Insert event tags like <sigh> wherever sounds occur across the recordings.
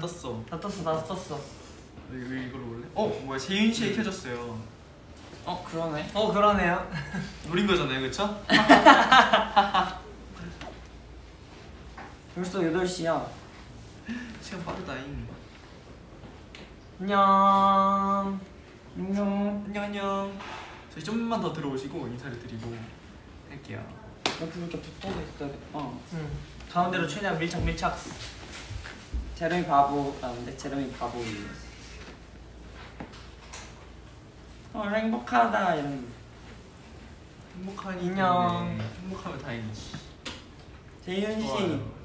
떴어. 다 떴어 다 떴어 왜, 왜 이걸로 올래? 어 뭐야 재윤 씨에 켜졌어요. 어 그러네. 어 그러네요 <laughs> 노린 거잖아요, 그렇죠? <laughs> 벌써 8시야. 시간 빠르다잉. 안녕 안녕. 안녕 안녕. 저희 좀만 더 들어오시고 인사를 드리고 할게요. 옆에 이렇게 붙어서 있어야겠다. 응 가운데로 최대한 밀착 밀착 제레미 바보라는데 제레미 바보. 어 행복하다 이런. 행복하니 안녕. 네, 행복하면 다행이지. 재윤 씨. 좋아요.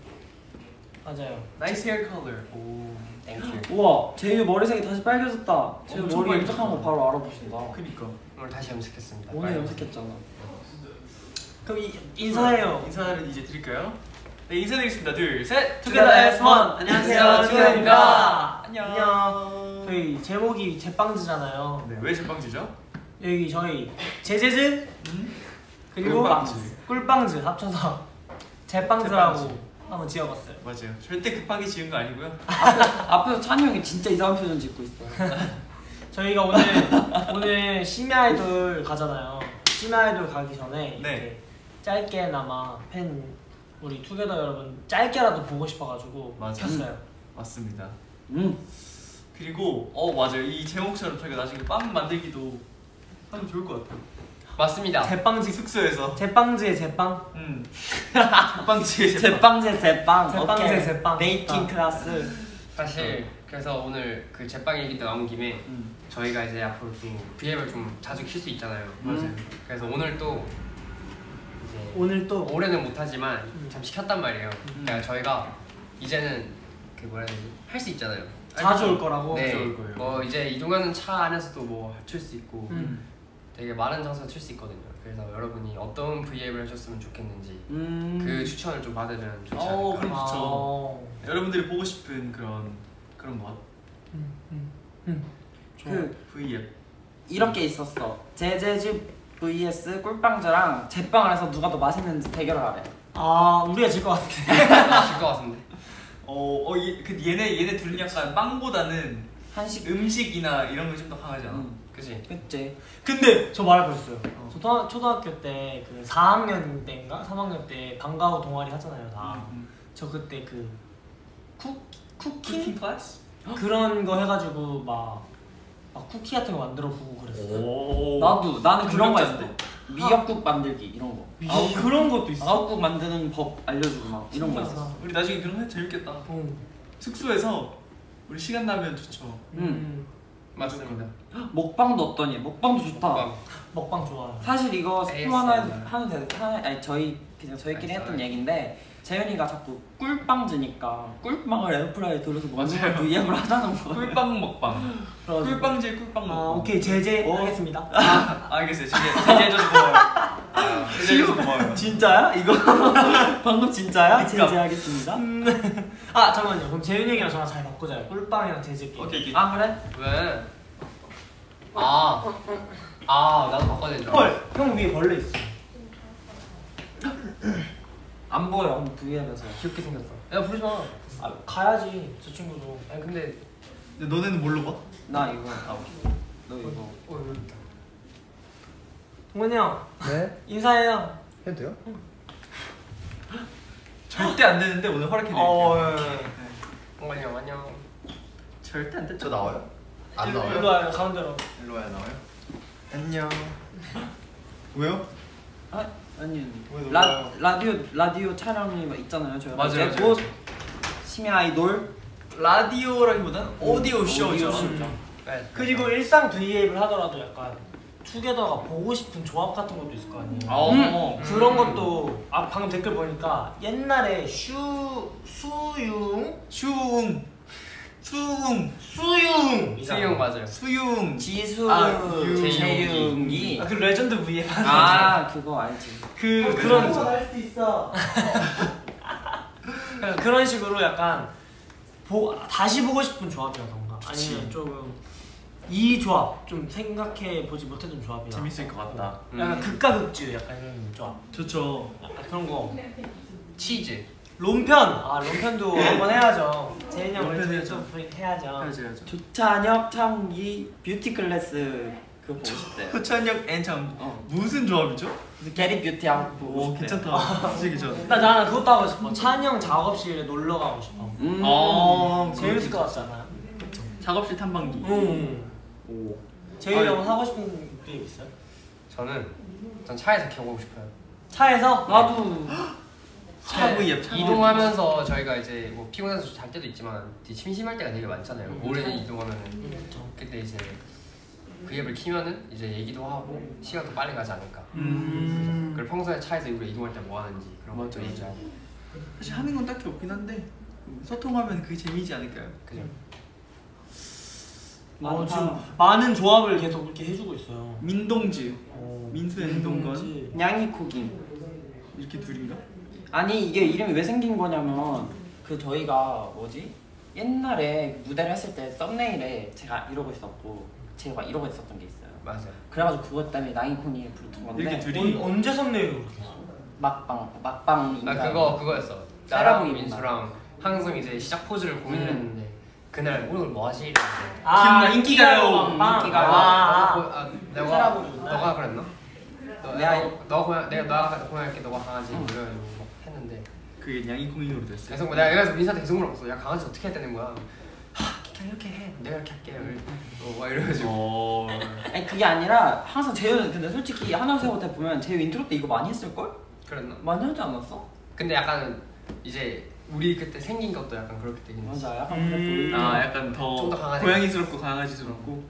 맞아요 nice hair color. 오. thank you 우와 재유 머리색이 다시 빨개졌다. 재유 엄청 머리 염색한 거. 바로 알아보신다. 그니까. 오늘 다시 염색했습니다 오늘 염색했잖아. 그럼 이, 인사해요 인사를 이제 드릴까요? 네 인사드리겠습니다. 둘 셋. 투게더 as one 안녕하세요 투게더입니다 안녕. 안녕 저희 제목이 제빵즈잖아요 네, 왜 제빵지죠? 여기 저희 제제즈 음? 그리고 꿀빵즈. 꿀빵즈 합쳐서 제빵즈라고 제빵즈. 한번 지어봤어요 맞아요. 절대 급하게 지은 거 아니고요. 앞에서 찬이 형이 진짜 이상한 표정 짓고 있어. <laughs> 저희가 오늘 오늘 심야 아이돌 가잖아요. 심야 아이돌 가기 전에 네. 이렇게 짧게나마 팬 우리 투게더 여러분 짧게라도 보고 싶어가지고 맞아요. 켰어요. 맞습니다. 음. 그리고 어 맞아요. 이 제목처럼 저희가 나중에 빵 만들기도 하면 좋을 것 같아요. 맞습니다 제빵즈 숙소에서. 제빵즈의 제빵. 음. <laughs> 제빵지의 제빵. 제빵제 제빵. 제빵제 오케이. 제빵. 베이킹 아. 클래스. 사실 그래서 오늘 그 제빵 얘기도 나온 김에 음. 저희가 이제 앞으로 또 V앱을 좀 자주 킬 수 있잖아요 맞아요. 그래서 오늘 또 이제 오늘 또 올해는 못하지만 음. 잠시 켰단 말이에요 그러니까 저희가 이제는 그 뭐라 해야 되지 할 수 있잖아요 자주 올 거라고. 네, 자주 올 거예요. 뭐 이제 이동하는 차 안에서도 뭐칠수 있고 음. 되게 많은 장소에 칠수 있거든요 그래서 여러분이 어떤 V앱을 하셨으면 좋겠는지 음. 그 추천을 좀 받으면 좋지 어, 않을까 그럼 좋죠. 어. 여러분들이 보고 싶은 그런 그런 것. 음, 음, 음. 그 V앱. 이렇게 있었어. 제제즈 vs 꿀빵즈랑 제빵을 해서 누가 더 맛있는지 대결을 하래. 아 우리가 질 것 같은데. <laughs> 질것 같은데 어, 어, 얘, 그 얘네 얘네 둘은 약간 빵보다는 한식. 음식이나 이런 게좀더 강하지 않아? 음. 그치? 그치. 근데 저 말할 거 있어요. 어. 저 초등- 초등학교 때 그 4학년 때인가 3학년 때 방과후 동아리 하잖아요 다. 음, 저 그때 그 쿠, cooking? cooking class? 그런 거 해가지고 막, 막 쿠키 같은 거 만들어 보고 그랬어요. 오. 나도 나는 그런 거. 능력자인데? 미역국 만들기 이런 거. 아, 그런 것도 있어. 아욱국 만드는 법 알려주고 막 이런 거. 있었어. 우리 나중에 그런 거 해도 재밌겠다. 어. 숙소에서 우리 시간 나면 좋죠. 음. 맞습니다 먹방도 어떠니? 먹방도 좋다. 먹방. 먹방 좋아요. 사실 이거 스포. 하나 하는 데 하나 아니 저희 그냥 저희끼리 했던. 얘긴데 재현이가 자꾸 꿀빵즈니까 꿀빵을 air fryer에 돌려서 먹는. 그 V앱을 하자는 거. 꿀빵 먹방. 꿀빵질 꿀빵 아 먹방. 오케이 제재 어. 하겠습니다. 아, 알겠어요. 제재 제재해줘서 고마워요. 아, 제재해줘서 고마워요. 진짜야? 이거 <laughs> 방금 진짜야? 제재하겠습니다. 아 잠깐만요. 그럼 재윤이 형이랑 저랑 잘 바꾸자요. 꿀빵이랑 제재 게임. 오케이 오케이. 아 그래? 왜? 아, 아 나도 바꿔야 된다 헐, 형 위에 벌레 있어. 안 보여 V앱에서 귀엽게 생겼어. 야 부르지 마 아 가야지 저 친구도. 아니 근데 근데 너네는 뭘로 봐? 나 이거 아 오케이. 너 이거. 어 여기 있다 동건이 형 네? 인사해요. 해도 돼요? <laughs> 절대 안 되는데 오늘 허락해 드릴게요. 어, 예, 예. 동건이 형 안녕 절대 안 돼. 저 나와요? 안 일로 나와요? 와요 가운데로. 일로 와야 나와요? 안녕 왜요? 아 아니 왜 라? 라디오 라디오 촬영이 막 있잖아요. 저희 맞아요, 이제 맞아요. 곧 심야 아이돌 라디오라기보다는 오디오 쇼죠. 오디오 쇼죠. 네. 그리고 일상 V앱을 하더라도 약간 투게더가 보고 싶은 조합 같은 것도 있을 거 아니에요. 어. 음. 그런 것도 아 방금 댓글 보니까 옛날에 슈 수융 슈웅. 수웅. 수융 수영 맞아요 수융. 지수 아, 유- 재윤기 아, 그 레전드 V앱 하는 아 그거 알지. 그 그런 할수 있어. 그런 식으로 약간 보, 다시 보고 싶은 조합이라던가. 아니면 조금 이 조합 좀 생각해 보지 못했던 조합이나 재밌을 것 같다. 약간 음. 극과 극주 약간 이런 조합 좋죠. 약간 그런 거 치즈 롬편 아 롬편도 한번 해야죠. 재인 형 롬편 우리 해야죠. 좀 해야죠. 해야죠 해야죠 조찬혁, 창기 beauty class 그거 보고 싶대요. 호찬혁 앤참 어. 무슨 조합이죠? 게리 뷰티 한번 보고 오 싶대요. 괜찮다 <laughs> 진짜 괜찮아 나 나는 그것도 하고 싶어. 찬이 형 작업실에 놀러 가고 싶어. 음. 어 재밌을 것 같잖아요. 작업실 탐방기 응. 오. 재인 아유. 형은 하고 싶은 게 있어요? 저는 전 차에서 켜보고 싶어요. 차에서? 나도 <laughs> 차 V앱 차 이동하면서 저희가 이제 뭐 피곤해서 잘 때도 있지만 되게 심심할 때가 되게 많잖아요. 오래 이동하면은 그때 이제 그 앱을 키면은 이제 얘기도 하고 시간도 빨리 가지 않을까. 음 그리고 평소에 차에서 우리가 이동할 때 뭐 하는지 그런 것도 얘기하고. 사실 하는 건 딱히 없긴 한데 소통하면 그게 재미지 않을까요? 그죠? 어, 많다. 지금 많은 조합을 계속 이렇게 해주고 있어요. 민동즈 어, 민수 앤동건 민지. 냥이코김. 이렇게 둘인가? 아니 이게 이름이 왜 생긴 거냐면 그 저희가 뭐지 옛날에 무대를 했을 때 썸네일에 제가 이러고 있었고 제가 이러고 있었던 게 있어요. 맞아요. 그래가지고 그것 때문에 냥이코니 붙은 건데 이렇게 둘이 언, 언제 그렇게 했어? 막방 막방 아 그거 그거였어. 나랑? 민수랑 항상 이제 시작 포즈를 고민했는데 그날 오늘 뭐 하지? 이랬는데 아 인기가요. 빵. 인기가요. 아, 아, 아, 아, 내가 세라고 입나? 너가 그랬나? 너, 내가 너가 고양 내가 너가 고양이할게 너가 강아지 뭐 이래가지고 막 했는데 그게 양이콩인으로 됐어요 계속 뭐 내가 그래서 민수한테 계속 물어봤어. 야 강아지 어떻게 해야 되는 거야? 하 그냥 이렇게 해. 내가 이렇게 할게. 어, 막 이래가지고 어... <laughs> 아니 그게 아니라 항상 재윤 근데 솔직히 하나세호 때 보면 재윤 인트로 때 이거 많이 했을 걸? 그랬나? 많이 하지 않았어? 근데 약간 이제 우리 그때 생긴 것도 약간 그렇게 되긴 했어. 맞아 약간 음. 아 약간 더, 좀더 강아지. 고양이스럽고 강아지스럽고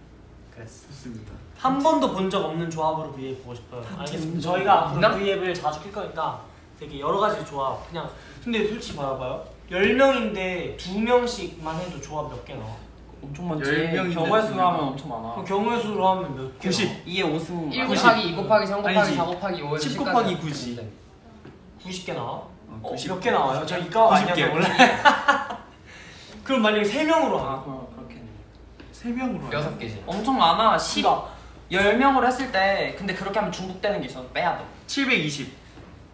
그랬어. 좋습니다 한 번도 본 적 없는 조합으로 V앱 보고 싶어요. 알겠습니다. 저희가 앞으로? V앱을 자주 킬 거니까 되게 여러 가지 조합 그냥 근데 솔직히 봐봐요. 10명인데 2명씩만 해도 조합 몇 개 나와? 엄청 많지 열 명인데 경우의 두 수로 명. 하면 엄청 많아 그럼 경우의 수로 하면 몇 개? 90. 2에 5승 1 90. 곱하기 2 곱하기 3 곱하기 아니지. 4 곱하기 5에서 10 곱하기 9지. 나와? 90개 나와? 어, 어, 90. 몇 개 나와요? 저 이과 90 개. 아니어서 원래 <laughs> 그럼 만약에 3명으로 아 하나? 그럼 그렇게 3명으로 여섯 개지. 엄청 많아 10 10아 10명으로 했을 때 근데 그렇게 하면 중복되는 게 있어서 빼야 돼720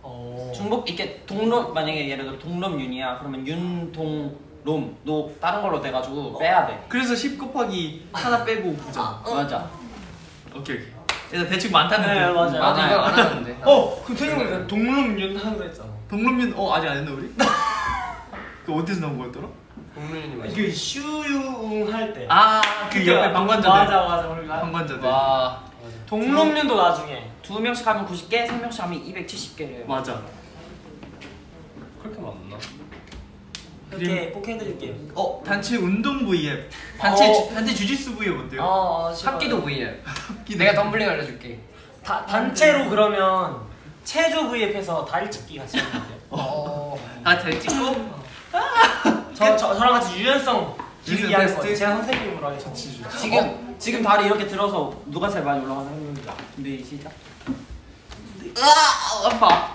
어. 중복 이렇게 동롬 만약에 예를 들어 동롬윤이야 그러면 윤동롬 너 다른 걸로 돼가지고 어. 빼야 돼. 그래서 10 곱하기 하나 빼고 부자. 아, 어. 맞아. 오케이 오케이. 그래서 대충 많다는 네, 맞아 나도 아, 이거 아, 아. 안 하는데. 어! 그럼 생각보다 네. 동롬윤 하는 거 했잖아. 동롬윤 어 아직 안 했나 우리? <laughs> 그 어디서 나온 거였더라? 동롬윤이 맞아. 그 슈유웅 할때아그 옆에 방관자들. 맞아 맞아. 우리가 방관자들. 와. 동룸윤도 나중에 두 명씩 하면 90개, 세 명씩 하면 270개래요 맞아 그렇게 많나? 그렇게 꼭 해드릴게요 어 단체 운동 V앱 단체 어. 주, 단체 주짓수 V앱 어때요? 어, 합기도 V앱. 내가 덤블링 알려줄게. 다, 단체로 그러면 체조 V앱에서 다리 찢기 같이 돼요 어. 다잘 찍고 저, 저, 저랑 같이 유연성 기르기 유연성 할? 거예요 제가 선생님으로 하겠습니다 지금 지금 다리 이렇게 들어서 누가 제일 많이 올라가서 해봅니다 준비 시작 아 아파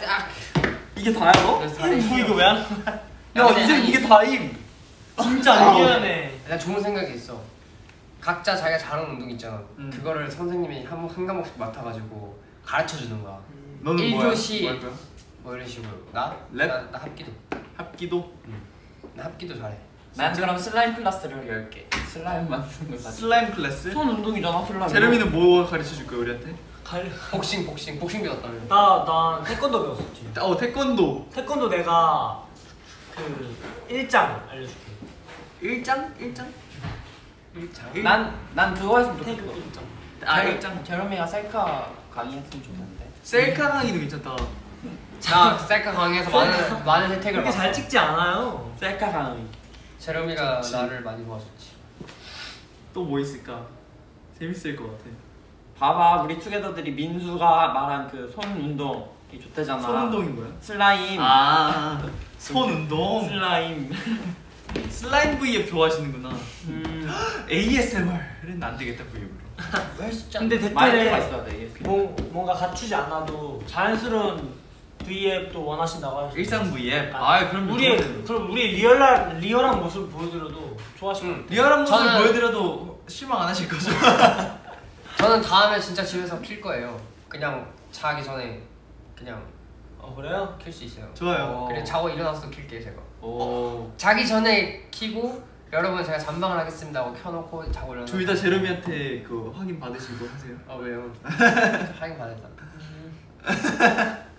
이게 다야 너? 그래서 다리. 뭐 이거 왜 하는 거야? 야 이제 이게 다임 진짜 아. 미안해 나 좋은 생각이 있어. 각자 자기가 잘하는 운동 있잖아. 음. 그거를 선생님이 한, 한 과목씩 맡아가지고 가르쳐 주는 거야. 너는 일 뭐야? 교시. 뭐할 거야? 뭐 이런 식으로. 나? 랩? 나, 나 합기도. 합기도 나 합기도 잘해. 난 그럼 slime class를 10개 슬라임 만드는 걸 가지고. slime class? 손 운동이잖아 슬라임. 제레미는 뭐 가르쳐 줄 거야 우리한테? 갈... 복싱, 복싱, 복싱 배웠다며. 나, 나 태권도 배웠었지. 어 태권도. 태권도 내가 그 1장 알려줄게. 1장? 1장? 난 난 그거 했으면 좋겠어. 1장. 아 제레- 1장. 제레미가 셀카 강의했으면 좋겠는데. 셀카 강의도 괜찮다. 나 셀카 강의에서 많은 <laughs> 많은 혜택을 그렇게. 잘 찍지 않아요. 셀카 강의 제롬이가 좋지. 나를 많이 도와줬지. 또 뭐 있을까? 재밌을 것 같아 봐봐 우리 투게더들이 민수가 말한 그 손 운동이 좋대잖아 손 운동이 뭐야? 슬라임 아, <laughs> 손 운동. 슬라임 <laughs> slime V앱 좋아하시는구나. 음, <gasps> ASMR은 안 되겠다 V앱으로. 왜 했었지? 근데 마이크가 댓글에 있어야 돼 뭐, 뭔가 갖추지 않아도 자연스러운 V앱도 원하신다고 하시죠 일상 V앱. 아, 그럼 우리 그거는- 그럼 우리 real한 real한 모습 보여드려도 좋아하시면 응. real한 모습 저는- 보여드려도 실망 안 하실 거죠? <laughs> 저는 다음에 진짜 집에서 킬 거예요. 그냥 자기 전에 그냥 어 그래요? 킬 수 있어요. 좋아요. 그래 자고 일어나서 킬게요 제가. 오. 자기 전에 키고 여러분 제가 잠방을 하겠습니다 하고 켜놓고 자고 일어나. 둘다 제롬이한테 그 확인 받으시고 하세요. 아 왜요? <laughs> 확인 받았다. <laughs>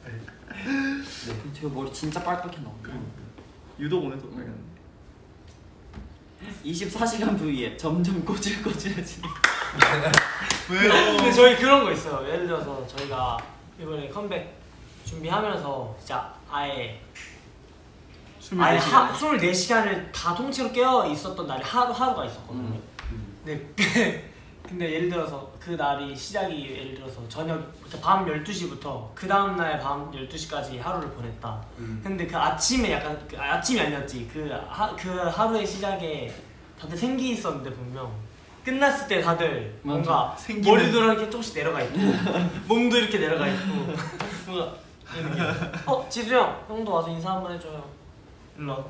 제 머리 진짜 빨갛게 나온다. 유독 오늘 더 빨갛네. 24시간 부위에 점점 꼬질꼬질해지네. <laughs> 근데 저희 그런 거 있어요. 예를 들어서 저희가 이번에 컴백 준비하면서 진짜 아예 아예 하, 24시간을 다 통째로 깨어 있었던 날이 하루 하루가 있었거든요. 근데 근데 예를 들어서 그 날이 시작이 예를 들어서 저녁 부터 밤 12시부터 그 다음 날 밤 12시까지 하루를 보냈다. 근데 그 아침에 약간 그 아침이 아니었지. 그, 하, 그 하루의 시작에 다들 생기 있었는데 분명 끝났을 때 다들 뭔가 생기는- 머리도 이렇게 조금씩 내려가 있고 <laughs> 몸도 이렇게 내려가 있고 <laughs> 뭔가. 어 지수 형 형도 와서 인사 한번 해줘요. 일로.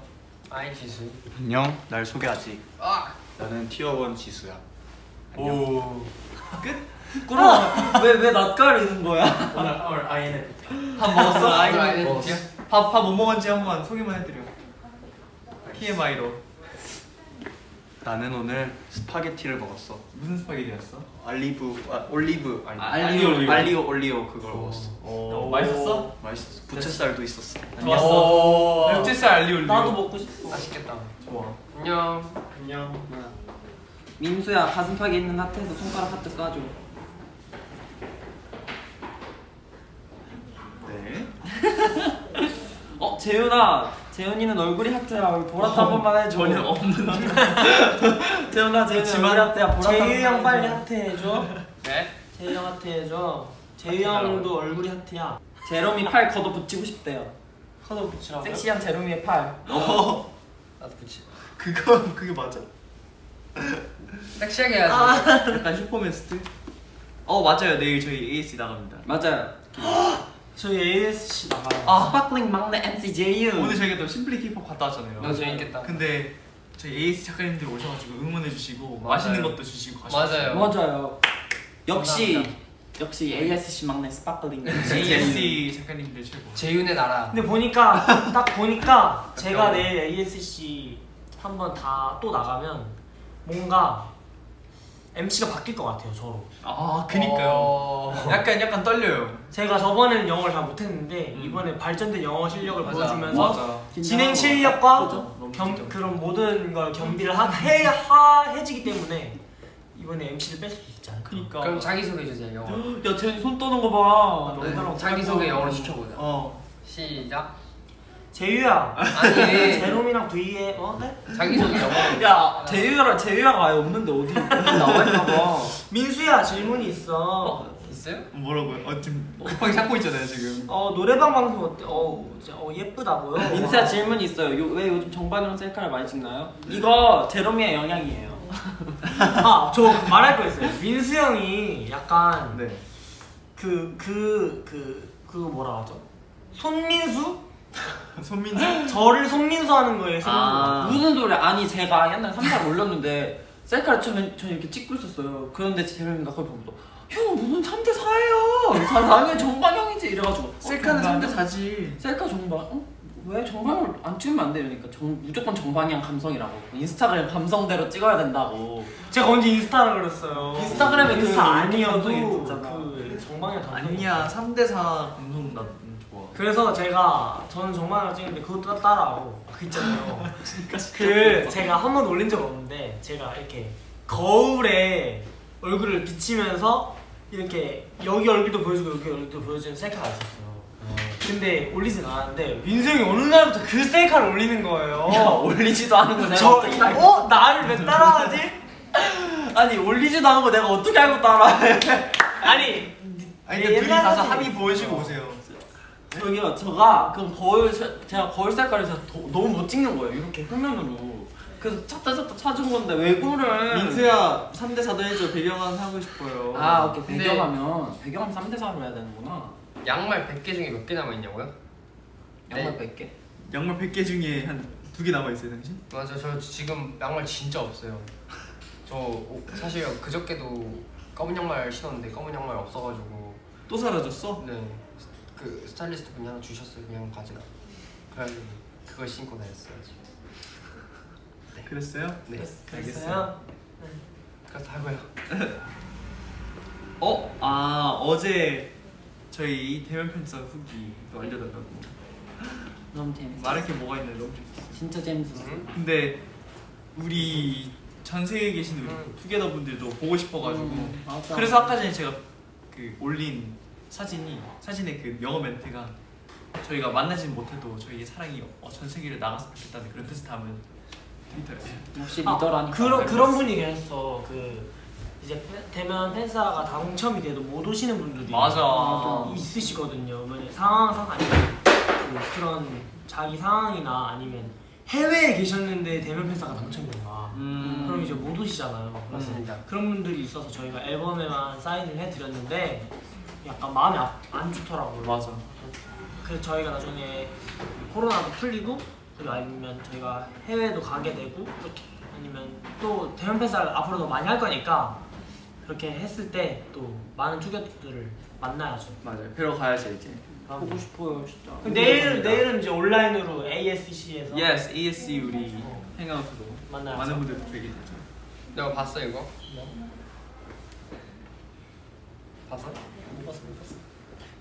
아이 지수. 안녕. 날 소개하지. 아 나는 TO1 지수야. 오. 그럼 왜왜 낯가리는 거야? 오늘 오늘 INFP. 밥 먹었어? 오늘 INFP. identity야? 밥밥 뭐 먹었는지 한번 소개만 해드려. TMI로. 나는 오늘 스파게티를 먹었어. 무슨 스파게티였어? 알리브 아, 올리브 아니 알리오 올리오. 알리오 올리오 그걸 먹었어. 어, 맛있었어? 맛있었어. 부채살도 있었어. 좋았어. 부채살 알리 올리. 나도 먹고 싶어. 맛있겠다. 좋아. 안녕. 안녕. 민수야 가슴팍에 있는 하트에서 손가락 하트 쏴줘. 네. 어 재윤아, 재윤이는 얼굴이 하트야. 우리 볼하트 한 번만 해줘. 전혀 없는데. <laughs> 재윤아, 재윤이 얼굴이 하트야. 볼하트 한 재유 형 빨리. 하트 해줘. 네. 재유 형 하트 해줘. 재유 형도 얼굴이 하트야. 제롬이 팔 걷어 붙이고 싶대요. 커서 붙이라고요? 섹시한 제롬이의 팔. 어. 나도 붙이. 그거 그게 맞아? 섹시하게 해야지. 약간 슈퍼맨 스틸? 어 맞아요. 내일 저희 ASC 나갑니다. 맞아요. <gasps> 저희 ASC 나가요. 아, sparkling 막내 MC 재윤. 오늘 저희가 또 Simply K-Pop 갔다 왔잖아요. 너무 재밌겠다. 근데 저희 ASC 작가님들 오셔가지고 응원해주시고 맞아요. 맛있는 것도 주시고 가셨어요. 맞아요. 맞아요. 역시 감사합니다. 역시 ASC 막내 sparkling MC ASC 작가님들 최고. 재윤의 나라. 근데 보니까 딱 보니까 제가. 내일 ASC 한번 다 또 나가면 뭔가 MC가 바뀔 것 같아요 저로. 아 그니까요. 어... 약간 약간 떨려요. 제가 저번에는 영어를 잘 못했는데 음. 이번에 발전된 영어 실력을 맞아. 보여주면서 맞아. 진행 실력과 겸. 그런 모든 걸 겸비를 하, 해, 하, 해지기 때문에 이번에 MC를 뺄 수도 있지 않을까. 그니까. 그럼 자기 소개 해 주세요 영어. <gasps> 야 재윤이 손 떠는 거 봐. 네. 너무 자기 소개 영어로 시켜보자. 어. 시작. 재유야. 아니 <laughs> 제롬이랑 V에 어? 네? 자기 소개 영어로. 야 재유가 재유가 아예 없는데 어디 나와 있나 봐. 민수야 질문이 있어. 있어요? 뭐라고요? 어 지금 급하게 찾고 있잖아요 지금. 어 노래방 방송 어때? 어, 진짜, 어 예쁘다 보여. 민수야 질문이 있어요. 요, 왜 요즘 정반이랑 셀카를 많이 찍나요? 이거 제롬이의 영향이에요. <laughs> 아저 말할 거 있어요. 민수 형이 약간 네. 그그그 그 뭐라 하죠? 손민수? <laughs> 손민수. 저를 손민수 하는 거예요. 아. 무슨 소리? 아니 제가 옛날에 3살 올렸는데 셀카를 저는, 저는 이렇게 찍고 있었어요. 그런데 제롬이가 그걸 보면서 형 무슨 3대 4예요? 당연히 정반형이지 이래가지고 어, 셀카는 정반형? 3대 4지. 셀카 정반? 어? 왜 정반을 안 찍으면 안 돼? 이러니까 정, 무조건 정반형 감성이라고 인스타그램 감성대로 찍어야 된다고 제가 언제 인스타를 그렸어요. 인스타그램에 그 인스타 아니어도 감성이 있잖아. 그 정방향 감성. 아니야 3대 4 감성 나 음, 좋아. 그래서 제가 저는 정방향 찍는데 그것도 따라하고 <laughs> 그 있잖아요. 그 제가 한 번 올린 적 없는데 제가 이렇게 거울에 얼굴을 비치면서 이렇게 여기 얼굴도 보여주고 여기 얼굴도 보여주는 셀카가 있었어요. 근데 올리진 않았는데 민성이 어느 날부터 그 셀카를 올리는 거예요. 야 올리지도 않은 거 내가 저 어떻게 알고 어? 나를 왜 따라하지? <laughs> 아니 올리지도 않은 거 내가 어떻게 알고 따라해 아니 아니 내 근데 둘이 가서 합의. 보여주고 오세요. 저기요 제가 그 거울 세- 제가 거울 색깔을 제가 도- 너무 못 찍는 거예요 이렇게 화면으로 그래서 찾다 찾다 찾은 건데 왜 그래 민수야 3대 4도 해줘 배경은 하고 싶어요. 아 오케이 근데- 배경하면 배경하면 3대 4로 해야 되는구나 양말 100개 중에 몇 개 남아 있냐고요? 양말 네. 100개 양말 100개 중에 한 두 개 남아 있어요 당신? 맞아 저 지금 양말 진짜 없어요. 저 오- 사실 그저께도 검은 양말 신었는데 검은 양말 없어가지고 또 사라졌어? 네. 그그 스타일리스트 분이 하나 주셨어요. 그냥 바지가. 그래가지고 그걸 신고 다녔어요. 지금. 그랬어요? 네. 그랬어요? 그렇다고요. 어? 아 어제 저희 대면 편집사 후기 또 알려달라고 너무 재밌어. 말할 게 뭐가 있나요? 너무 재밌어 진짜 재밌었어. 응? 근데 우리 전 세계에 계신 우리 음. 투게더 분들도 보고 싶어가지고 음, 맞아. 그래서 아까 전에 제가 그 올린 사진이 사진의 그 영어 멘트가 저희가 만나진 못해도 저희의 사랑이 어, 전 세계를 나갔으면 좋겠다는 그런 뜻을 담은 트위터였어요 역시 아, 리더라니까. 그런 그런 분이 계셨어. 그 이제 팬- 대면 팬사가 당첨이 돼도 못 오시는 분들이 맞아. 좀 있으시거든요. 상황상 아니면 그 그런 자기 상황이나 아니면 해외에 계셨는데 대면 팬사가 당첨이 된 거야. 음. 그럼 이제 못 오시잖아요. 맞습니다. 그런 분들이 있어서 저희가 앨범에만 사인을 해드렸는데 약간 마음이 아- 안 좋더라고요. 맞아 그래서 저희가 나중에 코로나도 풀리고 그리고 아니면 저희가 해외도 가게 되고 이렇게 아니면 또 대면 팬사를 앞으로도 많이 할 거니까 그렇게 했을 때 또 많은 투게더들을 만나야죠. 맞아요 뵈러 가야지 이제 보고 싶어요 진짜. 내일 내일은 이제 온라인으로 ASC에서 Yes, ASC 우리 어. 행아웃으로 만나야죠. 많은 분들도 뵈게 되죠 내가 봤어 이거? 봤어? 못 봤어, 못 봤어.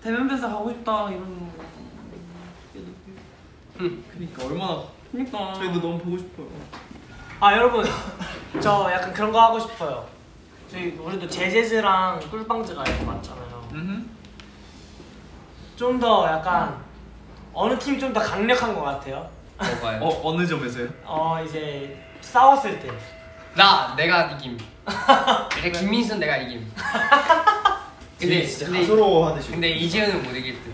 대면 팬사 가고 싶다 이런. 그러니까 얼마나 그러니까. 저희도 너무 보고 싶어요 아 여러분 <laughs> 저 약간 그런 거 하고 싶어요. 저희 우리도 제제즈랑 꿀빵즈가 이렇게 많잖아요. 음. 좀더 약간 어느 팀이 좀 더 강력한 것 같아요. 뭐가요? 어 어느 점에서요? 어 이제 싸웠을 때. 나 내가 이김. 내가 김민수는 내가 이김. <laughs> 근데 진짜 근데 가소로워하듯이 근데 이재현은 못 이길 듯.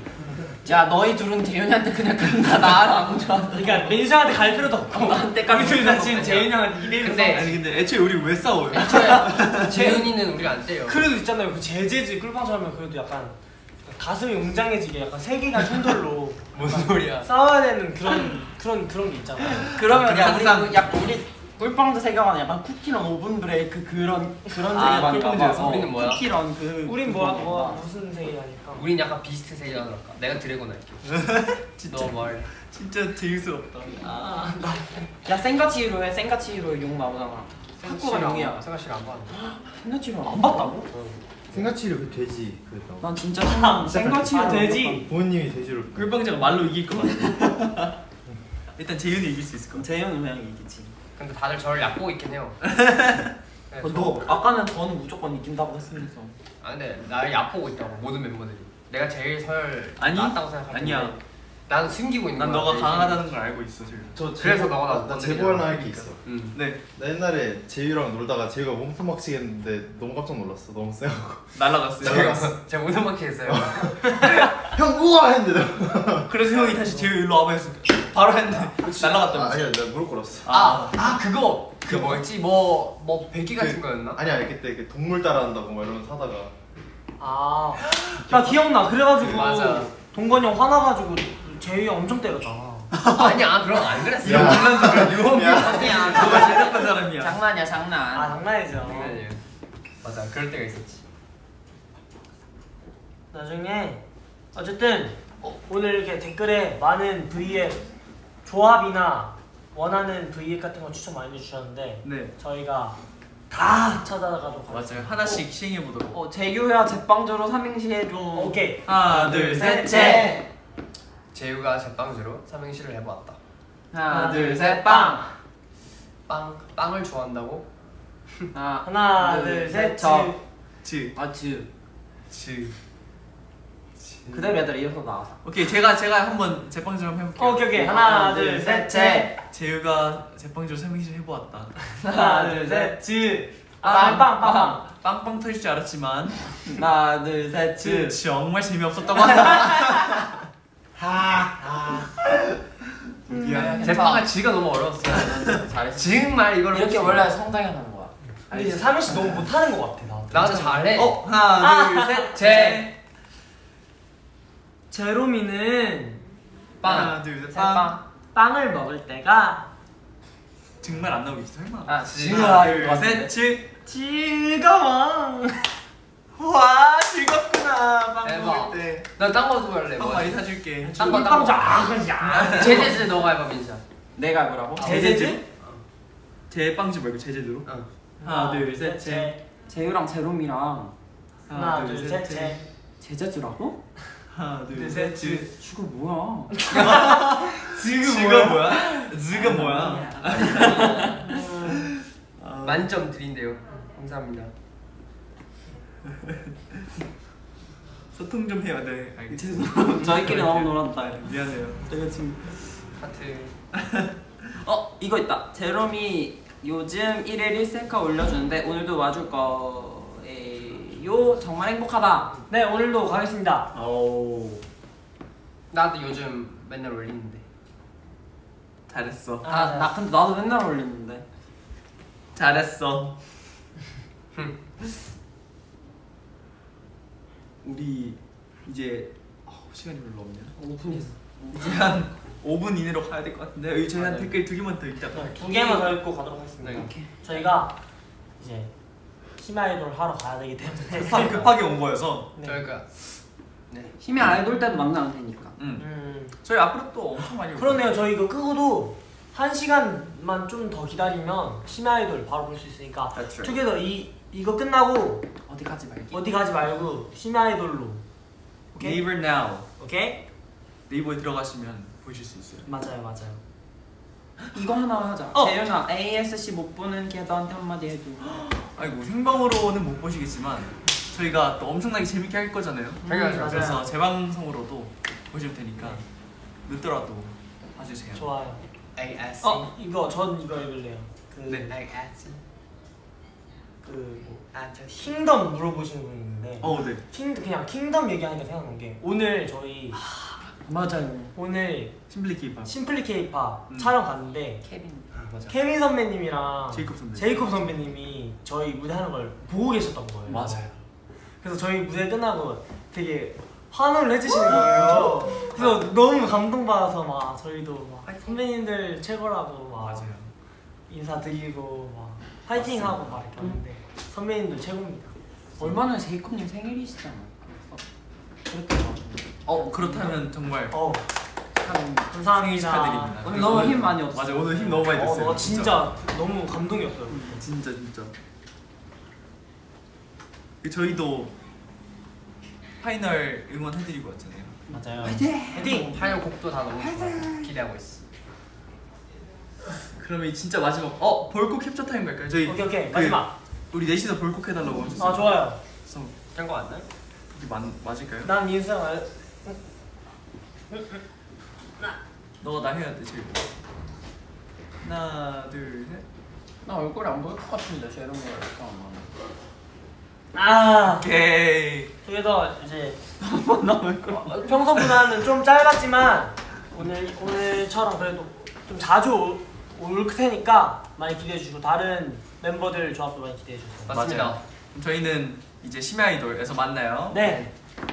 야 너희 둘은 재윤이한테 그냥 간다. 나를 안 좋아. 그러니까 민수한테 갈 필요도 없고 나한테 갈 우리 둘다 필요도 지금 없고 재윤이 형한테 이대 근데- 아니 근데 애초에 우리 왜 싸워요? <laughs> 재현이는 우리가 안 때려. 그래도 있잖아요 그 꿀빵즈 하면 그래도 약간 가슴이 웅장해지게 약간 세계가 충돌로 무슨 소리야? 싸워야 되는 그런 그런 그런 게 있잖아요. 그러면 야 우리 약간 우리 꿀빵도 세계관 약간 쿠키런 오븐 브레이크 그런 그런 아, 세계관인가 꿀빵즈에서? 봐. 우리는 뭐야? 쿠키런 그 우린 뭐, 그런 뭐. 무슨 세계라니까. 우린 약간 비스트 세계관으로 할까? 내가 드래곤 할게. <laughs> 진짜 너 뭘? 진짜 재밌었다 아, 나야 생가치로 해 생가치로 용 나오잖아. 학구가 용이야. 생각실 안 봤는데. 생가치로 안 봤다고? 생가치를 그 돼지 그랬다 난 진짜 생각 생가치로 아, 돼지. 부모님이 돼지로 꿀빵자가 말로 이길 것 같아 일단 재윤이 이길 수 있을 것 같아 재현은 그냥 이기지. 근데 다들 저를 얕보고 있긴 해요. <laughs> 네, 어, 저- 너 아까는 저는 무조건 이긴다고 했으면서. 아 근데 나를 얕보고 있다고 모든 멤버들이. 내가 제일 설 아니, 낫다고 생각하는데 아니야. 나는 숨기고 있는 난 거야. 너가 내 강하다는 걸 알고 있어 지금 저 그래서 제보- 너가 나 나, 나 건드리잖아. 제보 하나 할게 있어 응. 네 나 옛날에 재유랑 놀다가 재유가 몸통 박치기 했는데 너무 깜짝 놀랐어 너무 세갖고 날라갔어요 제가 제가 마키 했어요? <laughs> 형 우와 했는데 나- 그래서 형이 다시 재윤 일로 와봐 했어 바로 했는데 아, 날라갔다면서 아니야 내가 무릎 꿇었어 아, 아 그거 그 뭐였지? 뭐뭐 배기 같은 그- 거였나? 아니야 그때 그 동물 따라한다고 막 이러면서 하다가 아, 나 기억나. 그래가지고 맞아. 동건이 형 화나가지고 재희 형 엄청 때렸잖아. <laughs> 아니야 그런 거안 그랬어. 야. 유혹이 야. 아니야. 너가 제일 나쁜 사람이야 장난이야 아, 장난. 장난이죠. 아니에요. 맞아 그럴 때가 있었지. 나중에 어쨌든 오늘 이렇게 댓글에 많은 V앱 조합이나 원하는 V앱 같은 거 추천 많이 해주셨는데 네 저희가 다 찾아가도록 맞아요 하겠습니다. 하나씩 시행해 보도록 어 재규야 제빵주로 삼행시 해줘. 오케이. 하나 셋, 둘셋 제 재우가 제빵주로 삼행시를 해보았다. 하나 둘 셋 빵. 빵 빵을 좋아한다고? 하나 <laughs> 하나, 둘, 둘, 셋, 셋, 저. 즈. 즈 아즈. 즈 그대로 얘들아 이어서 나와서. 오케이 제가 제가 한번 제빵질 한번 해볼게요 오케이, 오케이. 하나, 둘, 셋, 제. 재유가 제빵질 삼행시를 해보았다 <laughs> 하나, 둘, 셋, 즈. 아, 빵, 빵, 빵, 빵. 빵빵 터질 줄 알았지만 하나 둘셋 즈 즈. 정말 재미없었다고 한다 <laughs> 하, 미안. 제빵가 지가 너무 어려웠어. <laughs> 잘했어. 정말 이걸 이렇게 원래 성장해 가는 거야. 근데 이제 삼행시 너무 못하는 것 같아, 나. 나도 잘해. 어 하나 둘셋 <laughs> 제 제로미는 빵. 하나 둘셋 빵. 빵 빵을 먹을 때가 정말 안 나오겠어 설마 아 하나. 둘셋즈 즐거워. 와 즐겁구나 빵 대박. 먹을 때. 나딴 거 도 할래. 빵 뭐. 많이 사줄게. 딴거 빵 딴거. 자. 제제제 너가 해봐 민사. 내가 해보라고? 제제지? 제 빵집 말고 제제도로. 어. 하나 둘 셋 제. 재유랑 제롬이랑 하나 둘 셋 제. 제재주라고? 하나 둘, 둘셋 셋, 즈. 주가 뭐야? 지금 뭐야? 지금 뭐야? 아, 만점 드린대요. 감사합니다. <laughs> 소통 좀 해야 돼. 알겠지? 저희끼리 너무 놀았다. 미안해요. 내가 지금 하트. 어 이거 있다. 제롬이 요즘 1일 1셀카 올려주는데 오늘도 와줄 거예요. 정말 행복하다. 네 오늘도 가겠습니다. 오 나도 요즘 맨날 올리는데. 잘했어. 아, 나, 나 근데 나도 맨날 올리는데. 잘했어. <laughs> 우리 이제 어, 시간이 별로 없냐? 5분 있어. 이제 한 5분 이내로 가야 될 것 같은데 여기 저희 한 맞아요. 댓글 두 개만 더 읽다가 두 개만 더 읽고 가도록 하겠습니다. 네. 저희가 이제 심야 아이돌 하러 가야 되기 때문에 <laughs> 급하게, 급하게 온 거여서 네. 저희가 네. 힘이 아이돌 때도 만나면 되니까. 음. 음, 저희 앞으로 또 엄청 많이 올 그러네요. 저희 이거 끄고도 한 시간만 좀 더 기다리면 심야 아이돌 바로 볼 수 있으니까. 투게더 이 이거 끝나고 어디 가지 말기. 어디 가지 말고 심야 아이돌로 오케이 Never Now 오케이 네이버에 들어가시면 보실 수 있어요. 맞아요 맞아요. 이거 하나 하자. 어. 재윤아 ASC 못 보는 걔들한테 한마디 해줘. <gasps> 아이고 생방으로는 못 보시겠지만 저희가 또 엄청나게 재밌게 할 거잖아요. 당연하죠. 맞아요. 그래서 재방송으로도 보실 테니까 늦더라도 봐주세요. 좋아요. ASC. 어 이거 전 이거 읽을래요. 그, 네. ASC. 그 아, 저 킹덤 물어보시는 분이 있는데 어, 네. 킹 그냥 킹덤 얘기하니까 생각난 게 오늘 저희 맞아요. 오늘 Simply K-Pop. Simply K-Pop 음. 촬영 갔는데 케빈. 아, 맞아. 케빈 선배님이랑 제이콥 선배. 제이콥 선배님이 저희 무대 하는 걸 보고 계셨던 거예요. 맞아요. 그래서 저희 무대 끝나고 되게 환호를 해주시는 거예요. 그래서 너무 감동받아서 막 저희도 막 선배님들 최고라고 막 맞아요. 인사드리고 막 파이팅하고 막 이렇게 하는데 선배님들 최고입니다. 얼마 전에 제이콥님 생일이시잖아. 그렇게. 어 그렇다면 정말 어 감사합니다. 축하드립니다. 오늘 너무 힘 많이 얻었어. 맞아 오늘 힘 너무 많이 어, 됐어요. 어, 진짜 너무 감동이었어요. 진짜 진짜. 그 저희도 파이널 응원해드리고 왔잖아요. 맞아요. 화이팅! 화이팅! 파이널 곡도 다 너무. 기대하고 있어. 그러면 이 진짜 마지막 어 볼콕 캡처 타임 갈까요? 저희 오케이 오케이 그 마지막. 우리 넷이서 볼콕 해달라고 하셨어요. 아 좋아요. 그래서 짠거 맞나요? 이게 맞 맞을까요? 난 민수형 알. 너가 나 해야 돼 제일. 하나 둘 셋. 나 얼굴이 안 보일 것 같은데 제롬이 이렇게 하면. 아. 오케이. 그래서 이제 어, 평소보다는 좀 짧았지만 오늘 오늘처럼 그래도 좀 자주 올, 올 테니까 많이 기대해 주시고 다른 멤버들 조합도 많이 기대해 주세요. 맞습니다. 맞아요. 저희는 이제 심야 아이돌에서 만나요. 네.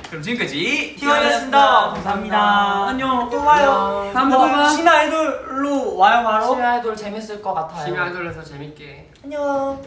그럼 지금까지 티원이었습니다. 감사합니다. 안녕. 또 와요. 다음에 또 봐. 신화 아이돌로 와요 바로. 심야 아이돌 재밌을 것 같아요. 심야 아이돌에서 재밌게 안녕.